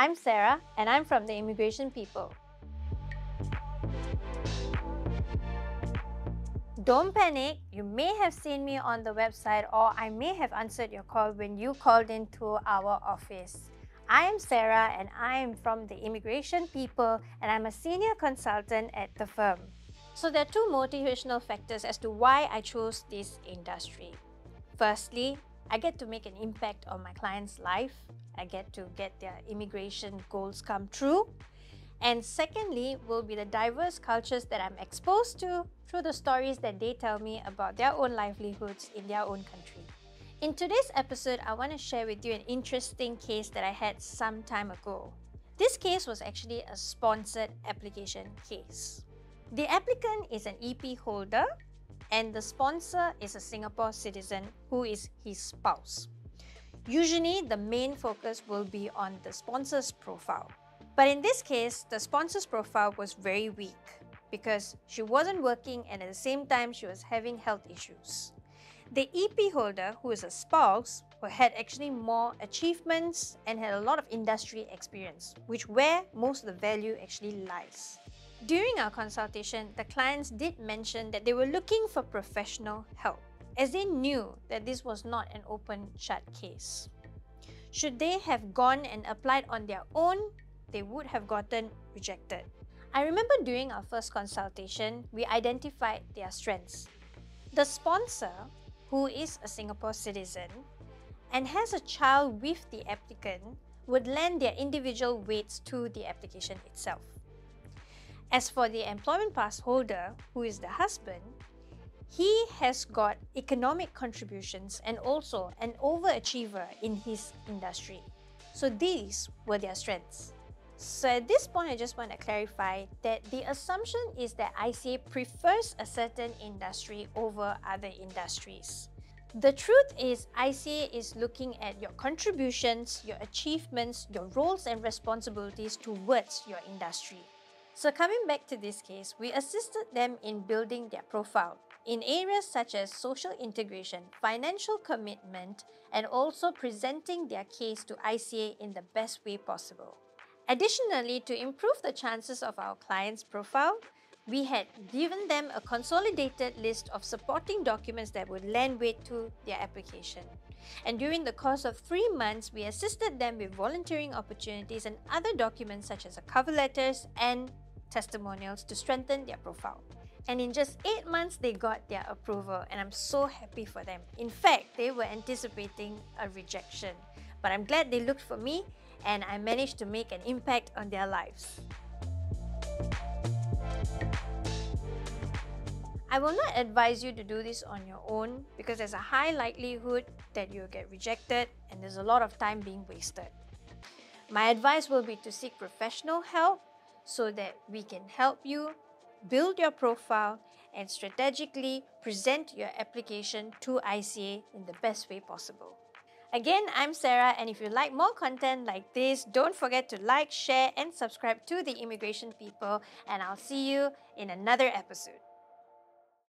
I'm Sarah and I'm from the Immigration People. Don't panic, you may have seen me on the website or I may have answered your call when you called into our office. I am Sarah and I am from the Immigration People and I'm a senior consultant at the firm. So there are two motivational factors as to why I chose this industry. Firstly, I get to make an impact on my client's life. I get to get their immigration goals come true. And secondly, will be the diverse cultures that I'm exposed to through the stories that they tell me about their own livelihoods in their own country. In today's episode, I want to share with you an interesting case that I had some time ago. This case was actually a sponsored application case. The applicant is an EP holder and the sponsor is a Singapore citizen who is his spouse. Usually, the main focus will be on the sponsor's profile. But in this case, the sponsor's profile was very weak because she wasn't working and at the same time she was having health issues. The EP holder, who is a spouse, who had actually more achievements and had a lot of industry experience, which where most of the value actually lies. During our consultation, the clients did mention that they were looking for professional help, as they knew that this was not an open shut case. Should they have gone and applied on their own, they would have gotten rejected. I remember during our first consultation, we identified their strengths. The sponsor, who is a Singapore citizen and has a child with the applicant, would lend their individual weights to the application itself. As for the employment pass holder, who is the husband, he has got economic contributions and also an overachiever in his industry. So these were their strengths. So at this point, I just want to clarify that the assumption is that ICA prefers a certain industry over other industries. The truth is, ICA is looking at your contributions, your achievements, your roles and responsibilities towards your industry. So coming back to this case, we assisted them in building their profile in areas such as social integration, financial commitment, and also presenting their case to ICA in the best way possible. Additionally, to improve the chances of our client's profile, we had given them a consolidated list of supporting documents that would lend weight to their application. And during the course of three months, we assisted them with volunteering opportunities and other documents such as a cover letters and testimonials to strengthen their profile. And in just 8 months, they got their approval, and I'm so happy for them. In fact, they were anticipating a rejection. But I'm glad they looked for me, and I managed to make an impact on their lives. I will not advise you to do this on your own because there's a high likelihood that you'll get rejected and there's a lot of time being wasted. My advice will be to seek professional help so that we can help you build your profile and strategically present your application to ICA in the best way possible. Again, I'm Sarah, and if you like more content like this, don't forget to like, share, and subscribe to the Immigration People, and I'll see you in another episode.